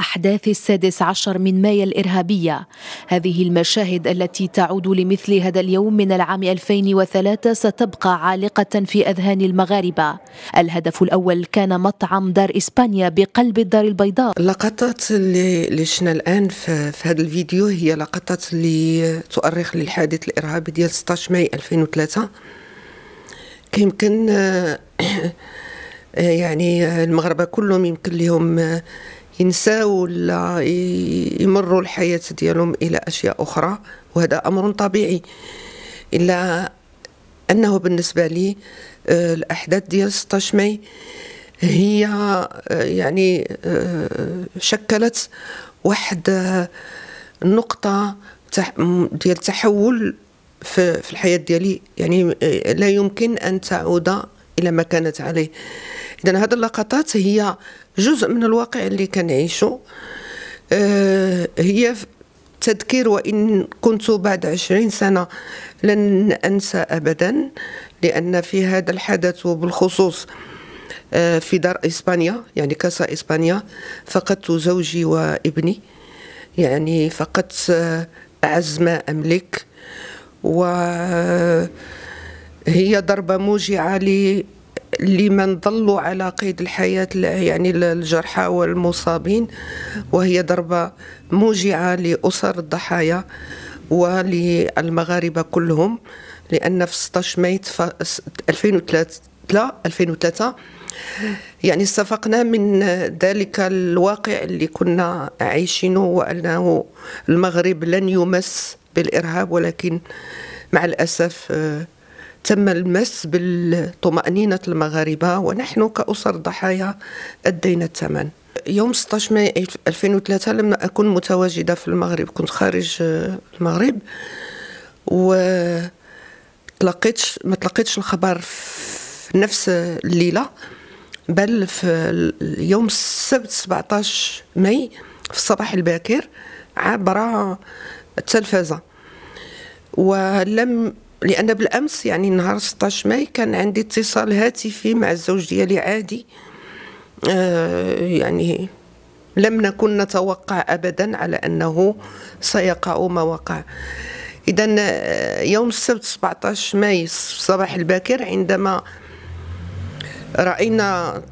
أحداث السادس عشر من مايو الإرهابية. هذه المشاهد التي تعود لمثل هذا اليوم من العام 2003 ستبقى عالقة في أذهان المغاربة. الهدف الأول كان مطعم دار إسبانيا بقلب الدار البيضاء. اللقطات اللي شفنا الآن في, في هذا الفيديو هي لقطات اللي تؤرخ للحادث الإرهابي ديال 16 ماي 2003 كيمكن يعني المغاربه كلهم يمكن لهم ينساو ولا يمروا الحياة ديالهم إلى أشياء أخرى وهذا أمر طبيعي. إلا أنه بالنسبة لي الأحداث ديال 16 ماي هي يعني شكلت واحد النقطه ديال تحول في, في الحياة ديالي. يعني لا يمكن أن تعود إلى ما كانت عليه. اذا هذه اللقطات هي جزء من الواقع اللي كنعيشه آه هي تذكير وإن كنت بعد عشرين سنة لن أنسى أبدا لأن في هذا الحدث وبالخصوص في دار إسبانيا يعني كاسا إسبانيا فقدت زوجي وابني يعني فقدت أعز ما أملك وهي ضربة موجعة لي لمن ظلوا على قيد الحياة يعني الجرحى والمصابين وهي ضربة موجعة لأسر الضحايا وللمغاربة كلهم لأن في 16 ماي 2003 لا 2003 يعني استفقنا من ذلك الواقع اللي كنا عايشينه وأنه المغرب لن يمس بالإرهاب ولكن مع الأسف آه تم المس بالطمأنينة المغاربة ونحن كأسر ضحايا أدينا الثمن. يوم 16 ماي 2003 لم أكن متواجدة في المغرب كنت خارج المغرب و تلقيتش ما تلقيتش الخبر في نفس الليلة بل في يوم السبت 17 ماي في الصباح الباكر عبر التلفزة ولم لأن بالأمس يعني نهار 16 ماي كان عندي اتصال هاتفي مع الزوج ديالي عادي. آه يعني لم نكن نتوقع ابدا على أنه سيقع ما وقع. اذا آه، يوم السبت 17 ماي الصباح الباكر عندما رأينا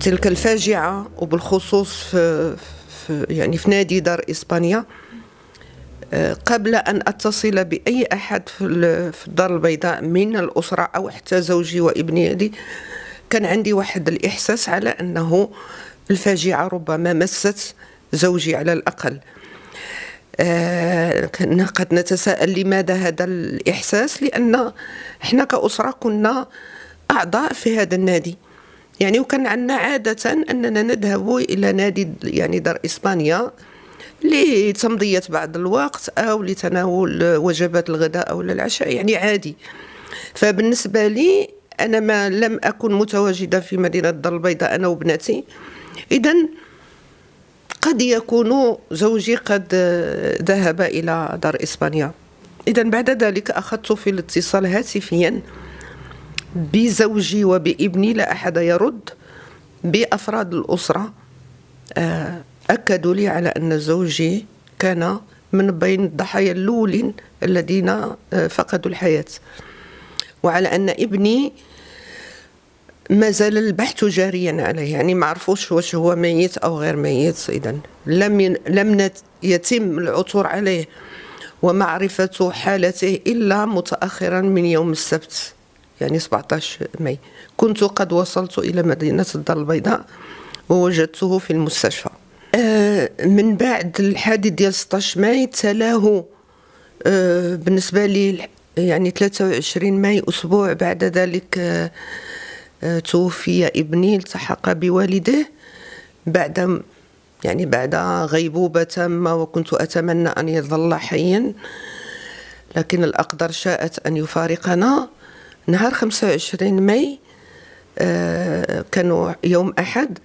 تلك الفاجعة وبالخصوص في, في يعني في نادي دار إسبانيا قبل أن أتصل بأي أحد في الدار البيضاء من الأسرة أو حتى زوجي وابني كان عندي واحد الإحساس على أنه الفاجعة ربما مست زوجي على الأقل. آه قد نتساءل لماذا هذا الإحساس؟ لأن إحنا كأسرة كنا أعضاء في هذا النادي. يعني وكان عندنا عادة أننا نذهب إلى نادي يعني دار إسبانيا لتمضية بعض الوقت أو لتناول وجبات الغداء أو العشاء يعني عادي. فبالنسبة لي أنا ما لم أكن متواجدة في مدينة الدار البيضاء أنا وابنتي إذا قد يكون زوجي قد ذهب إلى دار إسبانيا. إذا بعد ذلك أخذت في الاتصال هاتفيا بزوجي وبابني لا أحد يرد بأفراد الأسرة. آه أكدوا لي على أن زوجي كان من بين الضحايا الأولين الذين آه، فقدوا الحياة. وعلى أن ابني ما زال البحث جاريا عليه. يعني ما عرفوش واش هو ميت أو غير ميت. اذا لم. لم يتم العثور عليه. ومعرفة حالته إلا متأخرا من يوم السبت يعني 17 ماي. كنت قد وصلت إلى مدينة الدار البيضاء ووجدته في المستشفى. آه، من بعد الحادث ديال 16 ماي تلاه آه، بالنسبة لي يعني 23 ماي أسبوع بعد ذلك آه، توفي ابني التحق بوالديه بعد يعني بعد غيبوبة تامة وكنت أتمنى أن يظل حيا. لكن الأقدر شاءت أن يفارقنا. نهار 25 ماي كانوا يوم أحد.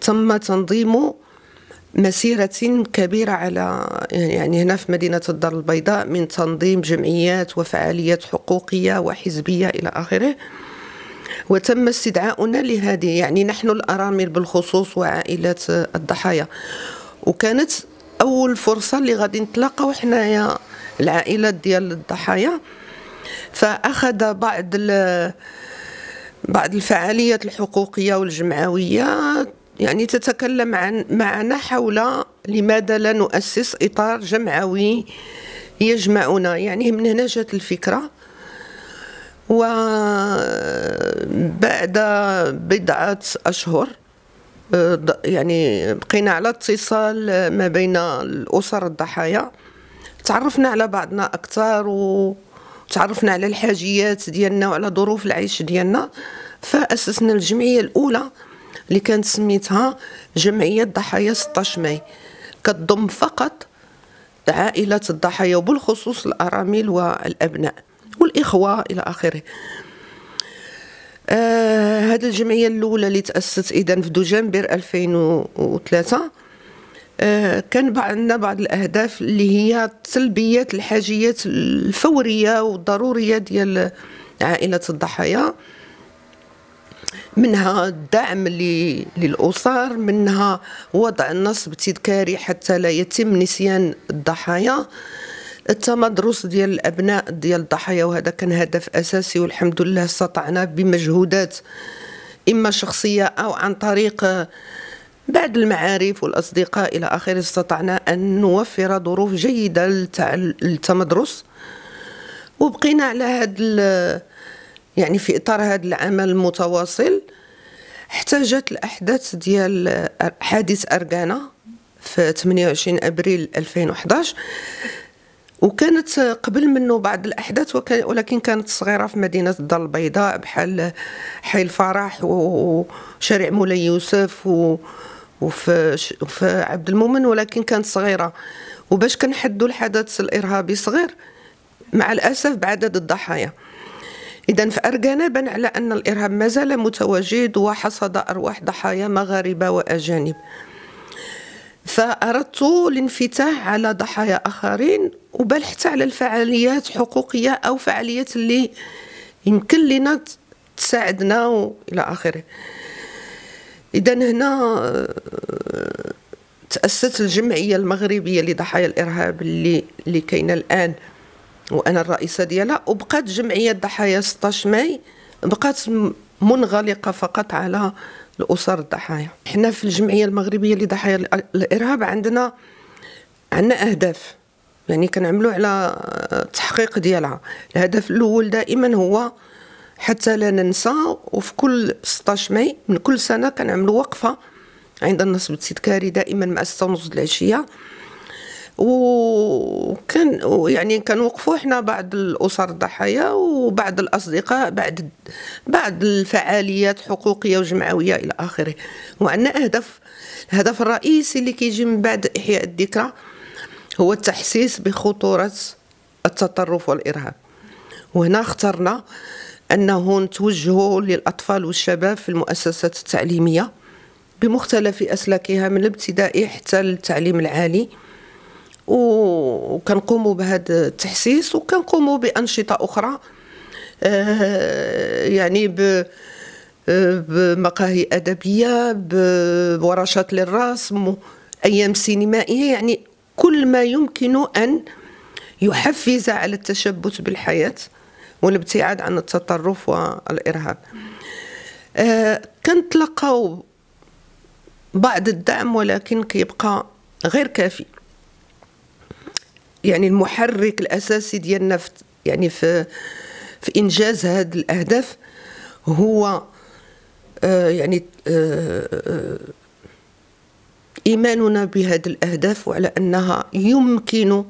تم تنظيم مسيرة كبيرة على يعني هنا في مدينة الدار البيضاء من تنظيم جمعيات وفعاليات حقوقية وحزبية إلى آخره. وتم استدعاؤنا لهذه يعني نحن الأرامل بالخصوص وعائلات الضحايا. وكانت أول فرصة اللي غادي نتلاقاو حنايا العائلات ديال الضحايا. فأخذ بعض بعض الفعاليات الحقوقية والجمعوية يعني تتكلم عن معنا حول لماذا لا نؤسس إطار جمعوي يجمعنا. يعني من هنا جات الفكرة. وبعد بضعة أشهر يعني بقينا على اتصال ما بين الأسر الضحايا. تعرفنا على بعضنا أكثر وتعرفنا على الحاجيات ديالنا وعلى ظروف العيش ديالنا. فأسسنا الجمعية الأولى. اللي كانت سميتها جمعية ضحايا 16 ماي. كتضم فقط عائلة الضحايا وبالخصوص الأرامل والأبناء والإخوة إلى آخره. آه الجمعية الأولى اللي تأسست إذا في دجنبر 2003 آه كان عندنا بعض الأهداف اللي هي تلبية الحاجيات الفورية والضرورية ديال عائلة الضحايا. منها الدعم للأسر منها وضع نصب تذكاري حتى لا يتم نسيان الضحايا. التمدرس ديال الأبناء ديال الضحايا وهذا كان هدف أساسي والحمد لله استطعنا بمجهودات إما شخصية أو عن طريق بعد المعارف والأصدقاء. إلى آخره استطعنا أن نوفر ظروف جيدة للتمدرس. وبقينا على هذا يعني في إطار هذا العمل المتواصل احتاجت الأحداث ديال حادث ارغانا في 28 أبريل 2011 وكانت قبل منه بعض الأحداث ولكن كانت صغيرة في مدينة الدار البيضاء بحال حي الفرح وشارع مولاي يوسف وفي في عبد المؤمن ولكن كانت صغيرة. وباش كنحدوا الحدث الإرهابي صغير مع الأسف بعدد الضحايا. إذا في أرجانا بان على أن الإرهاب ما زال متواجد وحصد أرواح ضحايا مغاربة وأجانب. فأردت الانفتاح على ضحايا آخرين وبل حتى على الفعاليات حقوقية أو فعاليات اللي يمكن لنا تساعدنا وإلى آخره. إذا هنا تأسست الجمعية المغربية لضحايا الإرهاب اللي اللي كاينة الآن. وأنا الرئيسة ديالها وبقات جمعية ضحايا 16 ماي بقات منغلقة فقط على الأسر الضحايا. حنا في الجمعية المغربية لضحايا الإرهاب عندنا عندنا أهداف. يعني كنعملوا على التحقيق ديالها. الهدف الأول دائما هو حتى لا ننسى وفي كل 16 ماي من كل سنة كنعملوا وقفة عند النصب التذكاري دائما مع 6 ونص العشية. وكان يعني كنوقفوا إحنا بعض الأسر الضحايا وبعض الأصدقاء بعد بعض الفعاليات حقوقية وجمعويه إلى آخره. وعندنا أهداف الهدف الرئيسي اللي كيجي من بعد إحياء الذكرى هو التحسيس بخطورة التطرف والإرهاب. وهنا اخترنا أنه نتوجهوا للأطفال والشباب في المؤسسات التعليمية بمختلف أسلاكها من الابتدائي حتى للتعليم العالي. وكنقوموا بهذا التحسيس وكنقوموا بأنشطة أخرى آه، يعني ب بمقاهي أدبية بورشات للرسم أيام سينمائية يعني كل ما يمكن أن يحفز على التشبث بالحياة والابتعاد عن التطرف والإرهاب. آه، كنتلقاو بعض الدعم ولكن كيبقى غير كافي. يعني المحرك الأساسي ديالنا في يعني في في إنجاز هذه الأهداف هو آه يعني آه, آه، إيماننا بهذه الأهداف وعلى أنها يمكن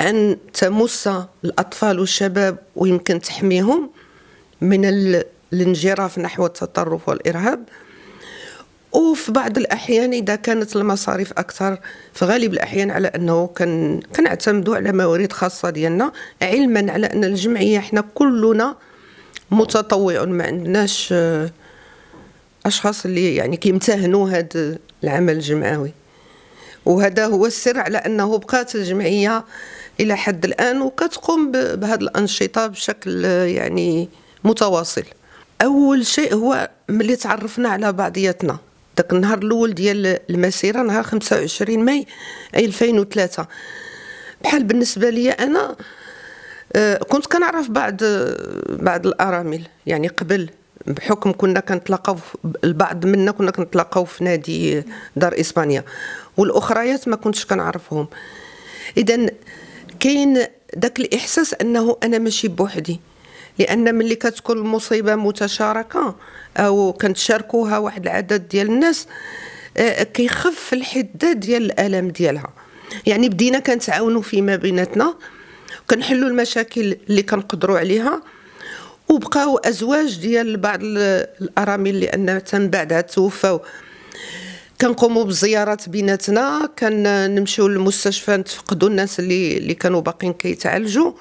أن تمس الأطفال والشباب ويمكن تحميهم من الانجراف نحو التطرف والإرهاب. وفي بعض الأحيان إذا كانت المصاريف أكثر في غالب الأحيان على أنه كان كنعتمدوا على موارد خاصة ديالنا علما على أن الجمعية إحنا كلنا متطوع ما عندناش آه، أشخاص اللي يعني كيمتهنوا هذا العمل الجمعوي. وهذا هو السر على أنه بقات الجمعية إلى حد الآن وكتقوم بهذه الأنشطة بشكل آه، يعني متواصل. أول شيء هو ملي تعرفنا على بعضياتنا. داك النهار الأول ديال المسيرة نهار 25 ماي 2003 بحال بالنسبة لي أنا آه، كنت كنعرف بعض بعض الأرامل. يعني قبل بحكم كنا كنتلاقاو البعض منا كنا كنتلاقاو في نادي دار إسبانيا. والأخريات ما كنتش كنعرفهم. اذا كاين داك الإحساس أنه أنا ماشي بوحدي. لأن ملي كتكون المصيبة متشاركة أو كنتشاركوها واحد العدد ديال الناس آه، كيخف الحدة ديال الألم ديالها. يعني بدينا كنتعاونوا فيما بيناتنا كنحلوا المشاكل اللي كنقدروا عليها وبقاو أزواج ديال بعض الأرامل لأن من بعدها توفاو. كنقوموا بالزيارات بيناتنا كنمشيو للمستشفى نتفقدوا الناس اللي اللي كانوا باقيين كيتعالجوا.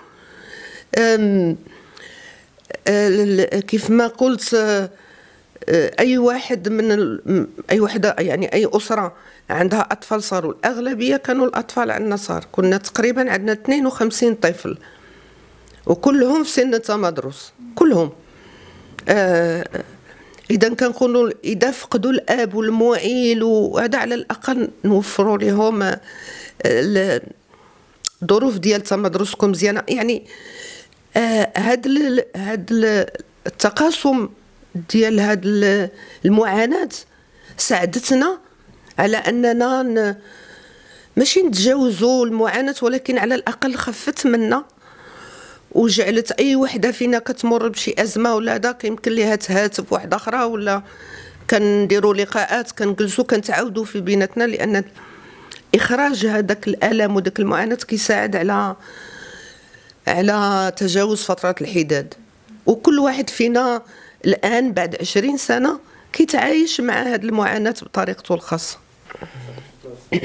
كيف ما قلت أي واحد من أي وحده يعني أي أسرة عندها أطفال صاروا الأغلبية كانوا الأطفال عندنا صار كنا تقريبا عندنا 52 طفل وكلهم في سن تمدرس كلهم. آه إذا كنقولوا إذا فقدوا الأب والمعيل وهذا على الأقل نوفروا لهم آه، الظروف ديال تمدرسكم مزيانه يعني هاد آه هاد التقاسم ديال هاد المعاناة ساعدتنا على أننا ماشي نتجاوزوا المعاناة ولكن على الأقل خفت منا وجعلت أي وحدة فينا كتمر بشي أزمة ولا هذا يمكن ليها تهاتف واحدة أخرى ولا كنديروا لقاءات كنجلسوا كنتعاودوا في بيناتنا لأن إخراج هذاك الالم وداك المعاناة كيساعد على على تجاوز فترات الحداد. وكل واحد فينا الآن بعد عشرين سنة كيتعايش مع هذه المعاناة بطريقته الخاصة.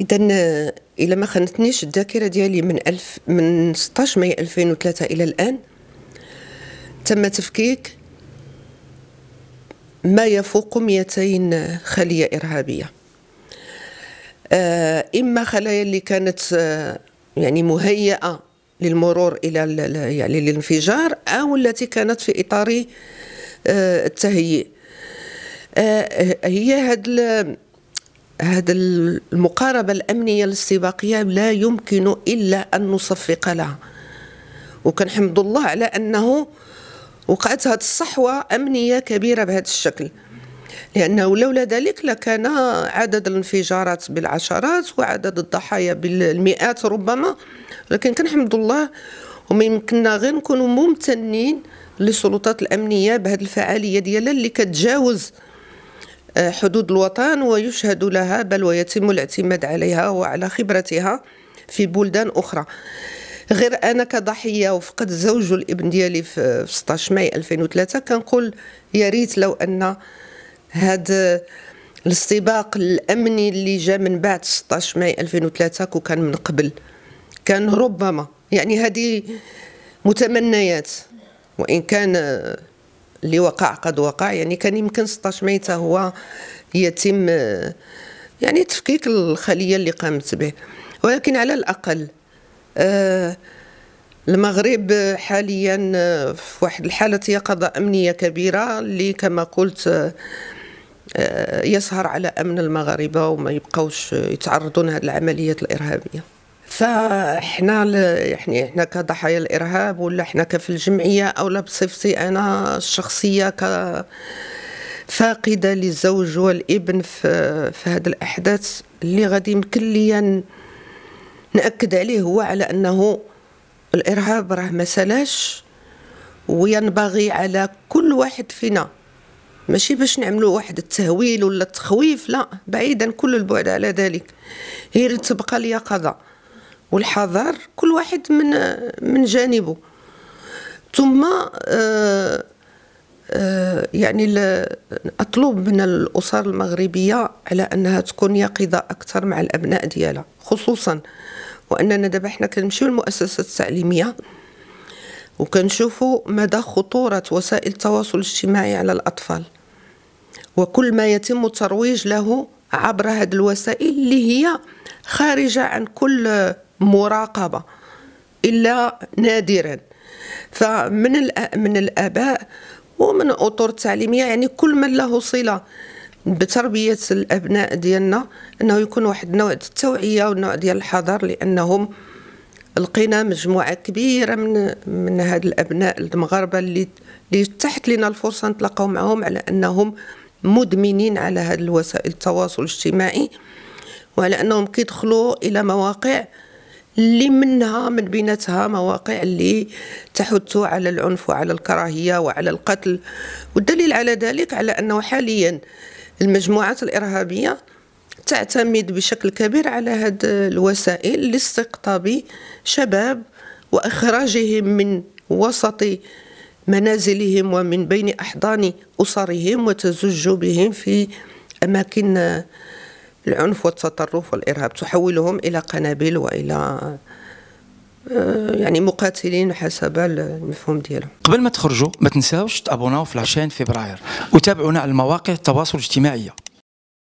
اذا إلا ما خانتنيش الذاكرة ديالي من ألف من 16 ماي 2003 إلى الآن تم تفكيك ما يفوق 200 خلية إرهابية. آه، إما خلايا اللي كانت آه، يعني مهيئة للمرور إلى يعني للانفجار أو التي كانت في إطار آه، التهيئ. هي هاد هذا المقاربة الأمنية الاستباقية لا يمكن إلا أن نصفق لها. وكنحمد الله على أنه وقعت هذه الصحوة أمنية كبيرة بهذا الشكل. لأنه لولا ذلك لكان عدد الانفجارات بالعشرات وعدد الضحايا بالمئات ربما. لكن كنحمد الله وما يمكننا غير نكونوا ممتنين للسلطات الأمنية بهذه الفعالية ديالها اللي كتجاوز آه، حدود الوطن ويشهد لها بل ويتم الاعتماد عليها وعلى خبرتها في بلدان أخرى. غير أنا كضحية وفقد الزوج والابن ديالي في 16 ماي 2003 كنقول يا ريت لو أن هذا الاستباق الأمني اللي جاء من بعد 16 ماي 2003 كان من قبل. كان ربما يعني هذه متمنيات. وإن كان اللي وقع قد وقع يعني كان يمكن 16 ميتة هو يتم يعني تفكيك الخلية اللي قامت به. ولكن على الأقل آه المغرب حاليا في واحد الحالة يقظة أمنية كبيرة اللي كما قلت آه يسهر على أمن المغاربة وما يبقوش يتعرضون هذه العمليات الإرهابية. فاحنا يعني إحنا كضحايا الإرهاب ولا إحنا كفي الجمعية أو لا بصفتي أنا الشخصية ك فاقدة للزوج والإبن في, في هذه الأحداث اللي غادي يمكن لي نأكد عليه هو على أنه الإرهاب راه ما سلاش وينبغي على كل واحد فينا ماشي باش نعملوا واحد التهويل ولا التخويف لا بعيدا كل البعد على ذلك. هي تبقى اليقظة والحذر كل واحد من من جانبه. ثم آه، آه، يعني أطلب من الأسر المغربية على أنها تكون يقظة أكثر مع الأبناء ديالها خصوصا وأننا دابا حنا كنمشيو للمؤسسات التعليمية وكنشوفوا مدى خطورة وسائل التواصل الاجتماعي على الأطفال. وكل ما يتم الترويج له عبر هذه الوسائل اللي هي خارجة عن كل مراقبة إلا نادرا. فمن من الآباء ومن الأطر التعليمية يعني كل من له صلة بتربية الأبناء ديالنا أنه يكون واحد نوع التوعية ونوع ديال الحذر لأنهم لقينا مجموعة كبيرة من من هاد الأبناء المغاربة اللي اللي تحت لنا الفرصة نتلاقاو معهم على أنهم مدمنين على هذه الوسائل التواصل الاجتماعي وعلى انهم كيدخلوا إلى مواقع اللي منها من بيناتها مواقع اللي تحث على العنف وعلى الكراهية وعلى القتل. والدليل على ذلك على أنه حاليا المجموعات الإرهابية تعتمد بشكل كبير على هذه الوسائل لاستقطاب شباب وإخراجهم من وسط منازلهم ومن بين أحضان أسرهم وتزج بهم في أماكن العنف والتطرف والإرهاب. تحولهم إلى قنابل وإلى آه، يعني مقاتلين حسب المفهوم ديالهم. قبل ما تخرجوا ما تنساوش تابوناو في العشرين فبراير. وتابعونا على المواقع التواصل الاجتماعي.